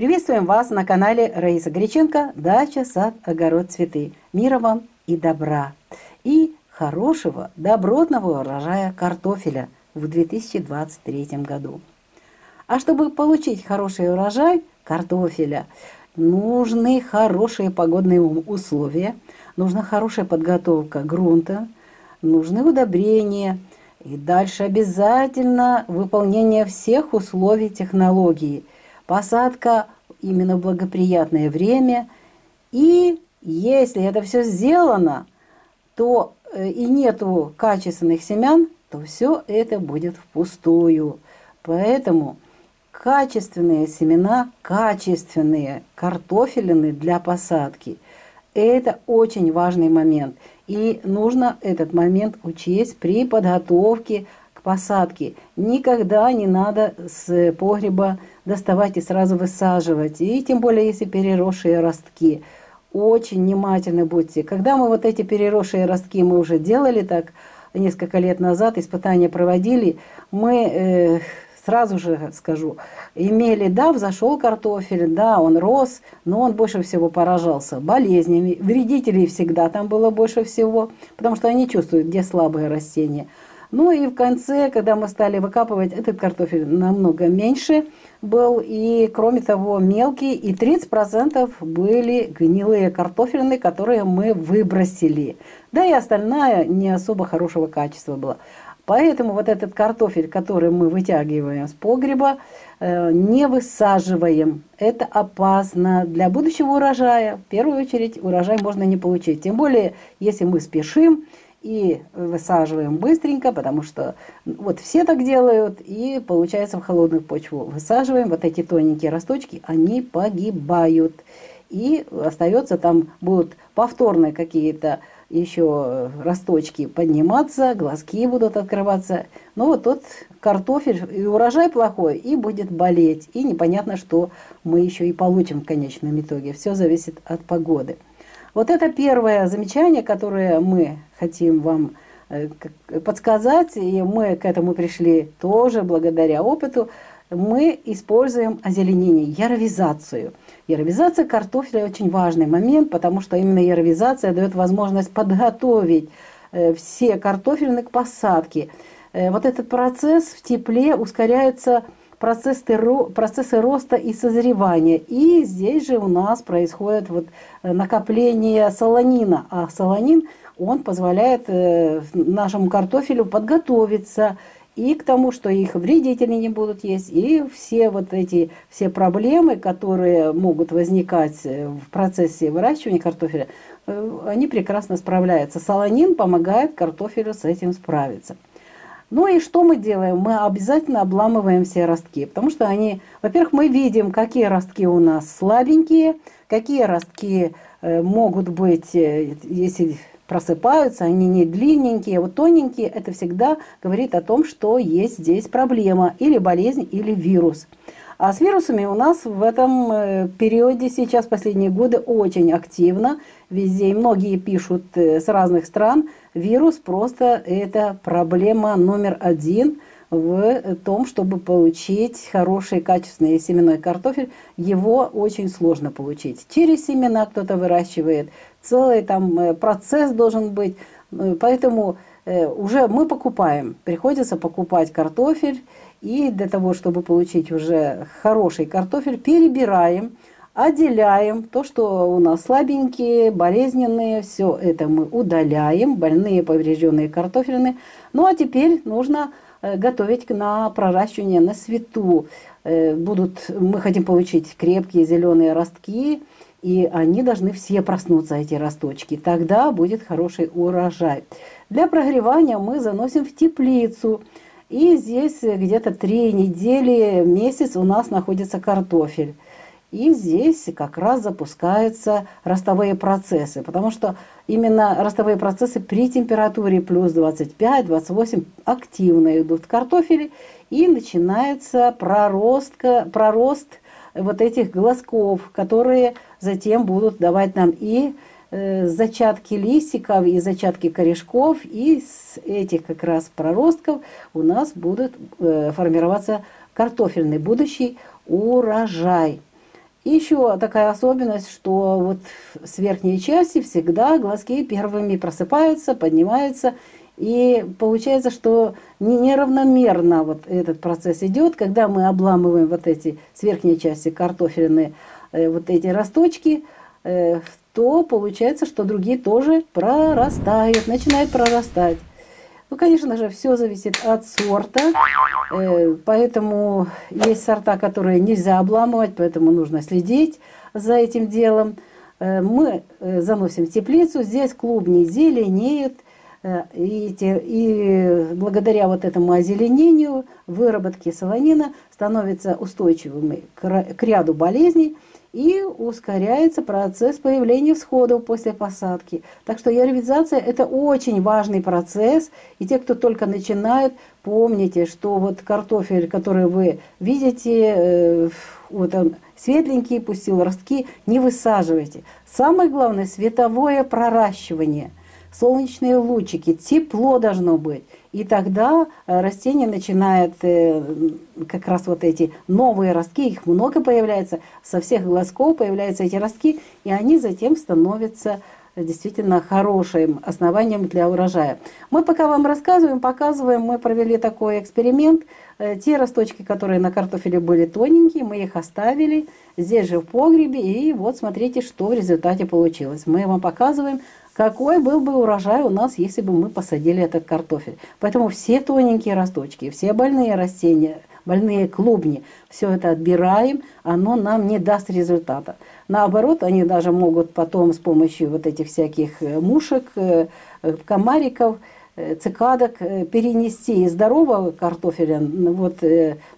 Приветствуем вас на канале Раиса Греченко «Дача, сад, огород, цветы». Мира вам и добра. И хорошего, добротного урожая картофеля в 2023 году. А чтобы получить хороший урожай картофеля, нужны хорошие погодные условия, нужна хорошая подготовка грунта, нужны удобрения – и дальше обязательно выполнение всех условий технологии. Посадка именно в благоприятное время. И если это все сделано, то э, и нету качественных семян, то все это будет впустую. Поэтому качественные семена, качественные картофелины для посадки – это очень важный момент – и нужно этот момент учесть при подготовке к посадке. Никогда не надо с погреба доставать и сразу высаживать. И тем более, если переросшие ростки. Очень внимательны будьте. Когда мы вот эти переросшие ростки мы уже делали так несколько лет назад, испытания проводили, мы э, сразу же скажу, имели, да, взошел картофель, да, он рос, но он больше всего поражался болезнями. Вредителей всегда там было больше всего, потому что они чувствуют, где слабое растение. Ну и в конце, когда мы стали выкапывать, этот картофель намного меньше был, и кроме того мелкий, и 30% были гнилые картофельные, которые мы выбросили. Да и остальная не особо хорошего качества была. Поэтому вот этот картофель, который мы вытягиваем с погреба, э, не высаживаем. Это опасно для будущего урожая. В первую очередь урожай можно не получить. Тем более, если мы спешим и высаживаем быстренько, потому что вот все так делают, и получается в холодную почву высаживаем. Вот эти тоненькие росточки, они погибают. И остается там будут повторные какие-то еще росточки подниматься, глазки будут открываться. Но вот тот картофель, и урожай плохой, и будет болеть. И непонятно, что мы еще и получим в конечном итоге. Все зависит от погоды. Вот это первое замечание, которое мы хотим вам э, подсказать, и мы к этому пришли тоже благодаря опыту, мы используем озеленение, яровизацию – Яровизация картофеля очень важный момент, потому что именно яровизация дает возможность подготовить э, все картофельные к посадке. Э, вот этот процесс в тепле ускоряется процессы, процессы роста и созревания. И здесь же у нас происходит вот э, накопление солонина. А солонин, он позволяет нашему картофелю подготовиться и к тому, что их вредители не будут есть, и все вот эти все проблемы, которые могут возникать э, в процессе выращивания картофеля, э, они прекрасно справляются. Солонин помогает картофелю с этим справиться. Ну и что мы делаем? Мы обязательно обламываем все ростки, потому что они, во-первых, мы видим, какие ростки у нас слабенькие, какие ростки э, могут быть, если просыпаются, они не длинненькие, вот тоненькие, это всегда говорит о том, что есть здесь проблема, или болезнь, или вирус. А с вирусами у нас в этом э, периоде сейчас, последние годы, очень активно. Везде, и многие пишут э, с разных стран, вирус просто это проблема номер один в том, чтобы получить хороший качественный семенной картофель. Его очень сложно получить. Через семена кто-то выращивает, целый там э, процесс должен быть. Поэтому э, уже мы покупаем, приходится покупать картофель, и для того, чтобы получить уже хороший картофель, перебираем, отделяем то, что у нас слабенькие, болезненные, все это мы удаляем, больные, поврежденные картофельные. Ну а теперь нужно э, готовить на проращивание на свету. Будут, мы хотим получить крепкие зеленые ростки, и они должны все проснуться, эти росточки. Тогда будет хороший урожай. Для прогревания мы заносим в теплицу. И здесь где-то три недели, месяц у нас находится картофель. И здесь как раз запускаются ростовые процессы, потому что именно ростовые процессы при температуре плюс 25-28 активно идут в картофеле, и начинается проростка, пророст вот этих глазков, которые затем будут давать нам и э, зачатки листиков, и зачатки корешков, и с этих как раз проростков у нас будут э, формироваться картофельный будущий урожай. Еще такая особенность, что вот с верхней части всегда глазки первыми просыпаются, поднимаются, и получается, что неравномерно вот этот процесс идет, когда мы обламываем вот эти с верхней части картофельные э, вот эти росточки, э, то получается, что другие тоже прорастают, начинают прорастать. Ну, конечно же, все зависит от сорта, э, поэтому есть сорта, которые нельзя обламывать, поэтому нужно следить за этим делом. Э, мы э, заносим в теплицу, здесь клубни зеленеют, и, и благодаря вот этому озеленению выработки солонина становятся устойчивыми к ряду болезней, и ускоряется процесс появления всходов после посадки. Так что яровизация – это очень важный процесс, и те, кто только начинают, помните, что вот картофель, который вы видите, э, вот он светленький, пустил ростки, не высаживайте. Самое главное – световое проращивание, солнечные лучики, тепло должно быть – и тогда э, растение начинает, э, как раз вот эти новые ростки, их много появляется, со всех глазков появляются эти ростки, и они затем становятся действительно хорошим основанием для урожая. Мы пока вам рассказываем, показываем, мы провели такой эксперимент. Э, те росточки, которые на картофеле были тоненькие, мы их оставили здесь же в погребе, и вот смотрите, что в результате получилось. Мы вам показываем, какой был бы урожай у нас, если бы мы посадили этот картофель. Поэтому все тоненькие росточки, все больные растения, больные клубни, все это отбираем, оно нам не даст результата. Наоборот, они даже могут потом с помощью вот этих всяких э, мушек, э, э, комариков, цикадок перенести из здорового картофеля вот,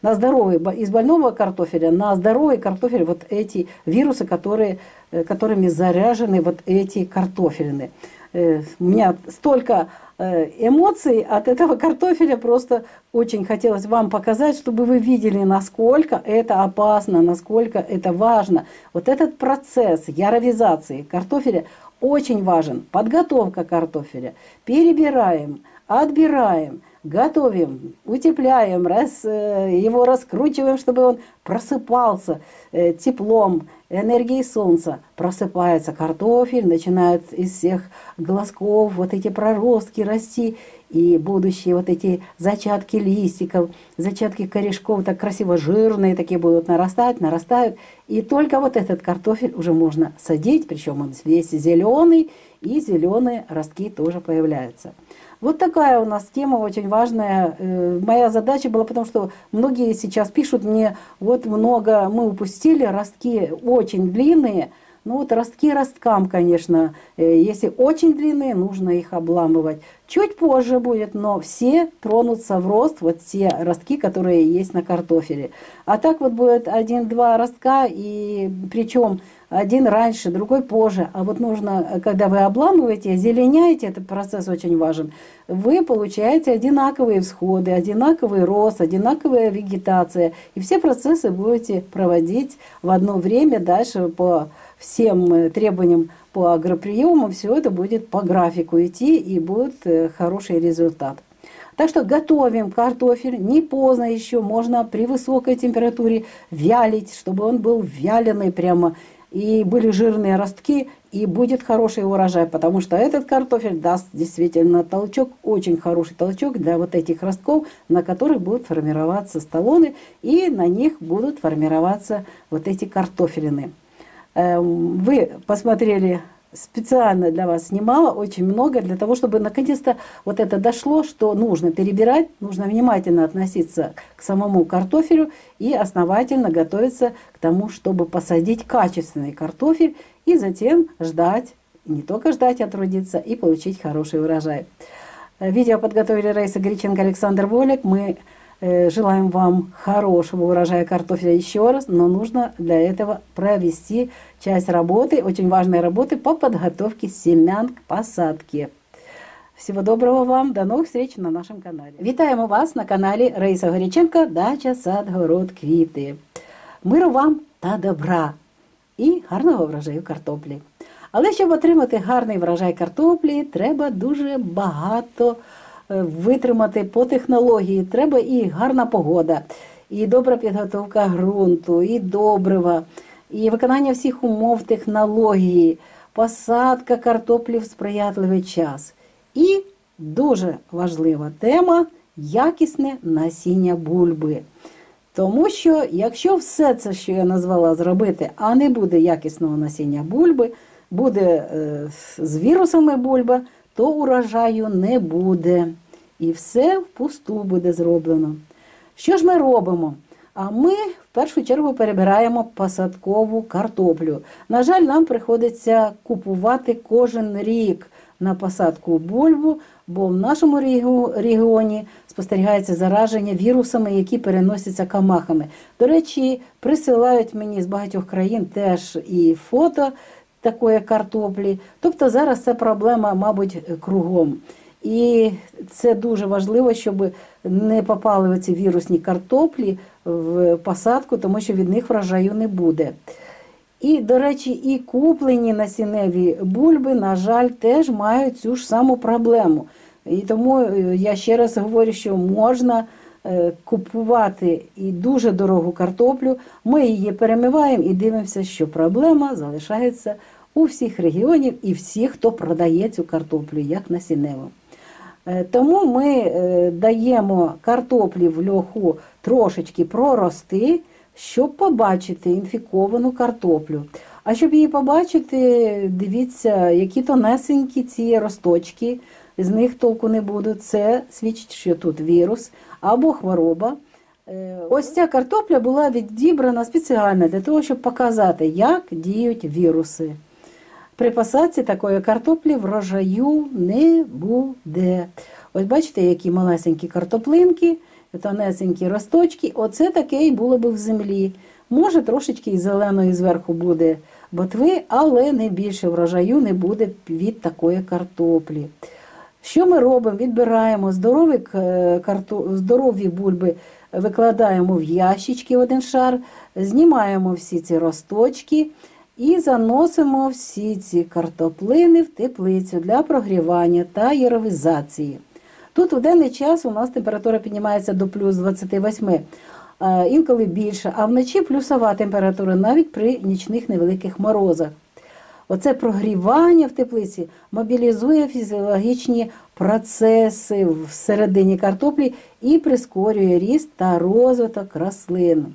на здоровый, из больного картофеля на здоровый картофель вот эти вирусы, которые которыми заряжены вот эти картофелины. Э, у меня столько э, эмоций от этого картофеля, просто очень хотелось вам показать, чтобы вы видели, насколько это опасно, насколько это важно. Вот этот процесс яровизации картофеля очень важен. Подготовка картофеля. Перебираем, отбираем – готовим, утепляем, раз, его раскручиваем, чтобы он просыпался теплом, энергии солнца просыпается картофель, начинают из всех глазков вот эти проростки расти, и будущие вот эти зачатки листиков, зачатки корешков так красиво жирные такие будут нарастать, нарастают. И только вот этот картофель уже можно садить, причем он весь зеленый, и зеленые ростки тоже появляются. Вот такая у нас тема очень важная. Э, моя задача была, потому что многие сейчас пишут мне, вот много мы упустили, ростки очень длинные. Ну вот ростки росткам, конечно, э, если очень длинные, нужно их обламывать. Чуть позже будет, но все тронутся в рост, вот те ростки, которые есть на картофеле. А так вот будет один-два ростка, и причем один раньше, другой позже. А вот нужно, когда вы обламываете, зеленяете, этот процесс очень важен, вы получаете одинаковые всходы, одинаковый рост, одинаковая вегетация. И все процессы будете проводить в одно время дальше по всем требованиям по агроприему. Все это будет по графику идти и будет э, хороший результат. Так что готовим картофель, не поздно еще, можно при высокой температуре вялить, чтобы он был вяленый прямо и были жирные ростки, и будет хороший урожай, потому что этот картофель даст действительно толчок, очень хороший толчок для вот этих ростков, на которых будут формироваться столоны, и на них будут формироваться вот эти картофелины. Эм, вы посмотрели специально для вас снимала очень много для того, чтобы наконец-то вот это дошло, что нужно перебирать, нужно внимательно относиться к самому картофелю и основательно готовиться к тому, чтобы посадить качественный картофель и затем ждать, не только ждать, а трудиться и получить хороший урожай. Видео подготовили Раиса Гриченко, Александр Волик. Мы Э, желаем вам хорошего урожая картофеля еще раз, но нужно для этого провести часть работы, очень важной работы по подготовке семян к посадке. Всего доброго вам, до новых встреч на нашем канале. Вітаємо вас на каналі Раїса Горяченко Дача, сад, город, квіти. Миру вам та добра і гарного врожаю картоплі. Але щоб отримати гарний врожай картоплі, треба дуже багато. Е, витримати по технології. Треба і гарна погода, і добра підготовка ґрунту, і добрива, і виконання всіх умов технології, посадка картоплі в сприятливий час. І дуже важлива тема якісне насіння бульби. Тому що, якщо все це, що я назвала, зробити, а не буде якісного насіння бульби, буде е, з вірусами бульба, то урожаю не буде. І все впусту буде зроблено. Що ж ми робимо? А ми в першу чергу перебираємо посадкову картоплю. На жаль, нам приходиться купувати кожен рік на посадку бульбу, бо в нашому регіоні спостерігається зараження вірусами, які переносяться камахами. До речі, присилають мені з багатьох країн теж і фото такої картоплі. Тобто зараз це проблема, мабуть, кругом. І це дуже важливо, щоб не попали ці вірусні картоплі в посадку, тому що від них врожаю не буде. І, до речі, і куплені насінневі бульби, на жаль, теж мають цю ж саму проблему. І тому е, я ще раз говорю, що можна е, купувати і дуже дорогу картоплю. Ми її перемиваємо і дивимося, що проблема залишається у всіх регіонів і всіх, хто продає цю картоплю як насінневу. Е, тому ми даємо картоплі в льоху трошечки прорости щоб побачити інфіковану картоплю. А щоб її побачити, дивіться, які тонесенькі ці росточки, з них толку не буде. Це свідчить, що тут вірус або хвороба. Е, ось ця картопля була відібрана спеціально для того, щоб показати, як діють віруси. При посадці такої картоплі врожаю не буде. Ось бачите, які малесенькі картоплинки тонесенькі росточки, оце таке і було б в землі. Може, трошечки і зеленої зверху буде ботви, але не більше врожаю не буде від такої картоплі. Що ми робимо? Відбираємо здорові карту... здорові бульби, викладаємо в ящички один шар, знімаємо всі ці росточки і заносимо всі ці картоплини в теплицю для прогрівання та єровізації. Тут у денний час у нас температура піднімається до плюс 28, інколи більше, а вночі плюсова температура навіть при нічних невеликих морозах. Оце прогрівання в теплиці мобілізує фізіологічні процеси всередині картоплі і прискорює ріст та розвиток рослин.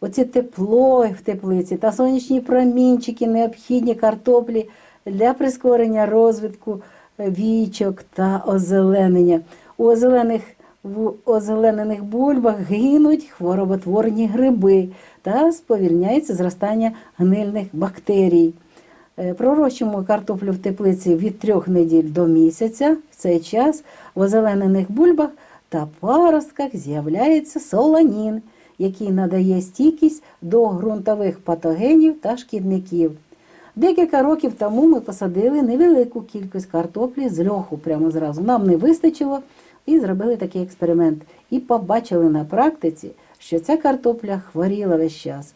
Оце тепло в теплиці та сонячні промінчики необхідні картоплі для прискорення розвитку вічок та озеленення. У озелених в озеленених бульбах гинуть хвороботворні гриби та сповільняється зростання гнильних бактерій. Е, пророщуємо картоплю в теплиці від трьох неділь до місяця. В цей час в озеленених бульбах та паростках з'являється солонін, який надає стійкість до ґрунтових патогенів та шкідників. Декілька років тому ми посадили невелику кількість картоплі з льоху прямо зразу. Нам не вистачило і зробили такий експеримент. І побачили на практиці, що ця картопля хворіла весь час.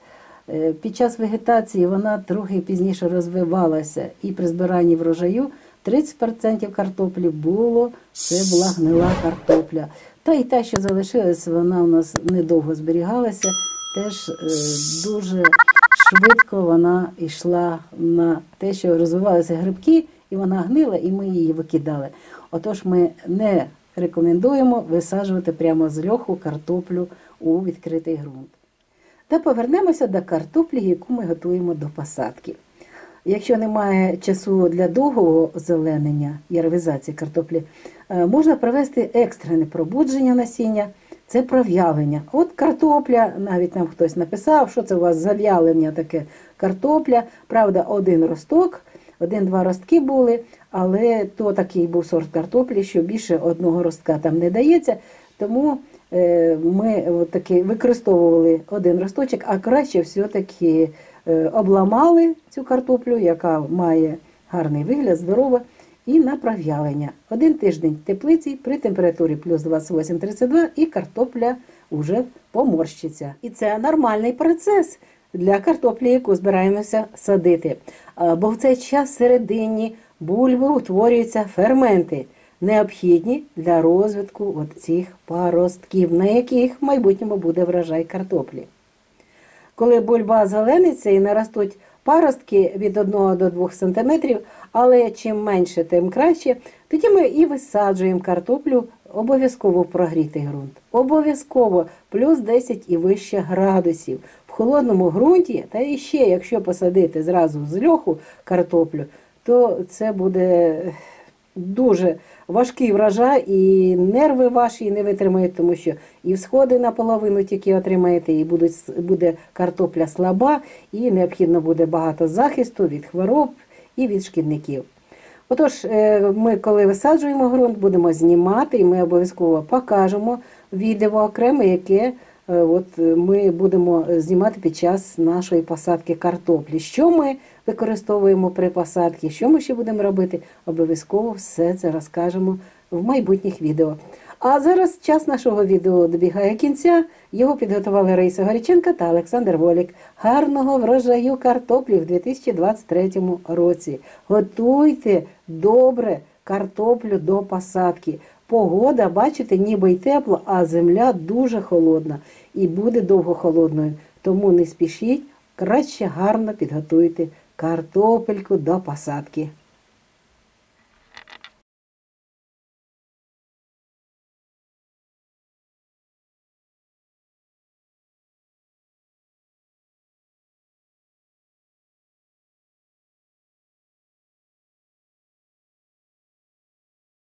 Е, під час вегетації вона трохи пізніше розвивалася, і при збиранні врожаю 30% картоплі було, це була гнила картопля. Та і та, що залишилася, вона у нас недовго зберігалася, теж е, дуже швидко вона йшла на те, що розвивалися грибки, і вона гнила, і ми її викидали. Отож, ми не рекомендуємо висаджувати прямо з льоху картоплю у відкритий ґрунт. Та повернемося до картоплі, яку ми готуємо до посадки. Якщо немає часу для довгого озеленення і ревізації картоплі, можна провести екстрене пробудження насіння це пров'ялення. От картопля, навіть нам хтось написав, що це у вас зав'ялення таке картопля. Правда, один росток, один-два ростки були, але то такий був сорт картоплі, що більше одного ростка там не дається. Тому е, ми от таки використовували один росточок, а краще все-таки е, обламали цю картоплю, яка має гарний вигляд, здорова і на пров'ялення. Один тиждень в теплиці при температурі плюс 28-32 і картопля вже поморщиться. І це нормальний процес для картоплі, яку збираємося садити. Бо в цей час всередині бульби утворюються ферменти, необхідні для розвитку от цих паростків, на яких в майбутньому буде врожай картоплі. коли бульба зелениться і наростуть паростки від 1 до 2 см, але чим менше, тим краще, тоді ми і висаджуємо картоплю обов'язково в прогрітий ґрунт. Обов'язково плюс 10 і вище градусів. В холодному ґрунті, та і ще, якщо посадити зразу з льоху картоплю, то це буде дуже важкий врожай, і нерви ваші не витримають, тому що і всходи наполовину тільки отримаєте, і будуть, буде картопля слаба, і необхідно буде багато захисту від хвороб і від шкідників. Отож, е, ми, коли висаджуємо ґрунт, будемо знімати, і ми обов'язково покажемо відео окреме, яке е, от е, ми будемо знімати під час нашої посадки картоплі. Що ми використовуємо при посадці, що ми ще будемо робити, обов'язково все це розкажемо в майбутніх відео. А зараз час нашого відео добігає кінця. Його підготували Раїса Горіченка та Олександр Волік. Гарного врожаю картоплі в 2023 році. Готуйте добре картоплю до посадки. Погода, бачите, ніби й тепло, а земля дуже холодна і буде довго холодною. Тому не спішіть, краще гарно підготуйте картопельку до посадки.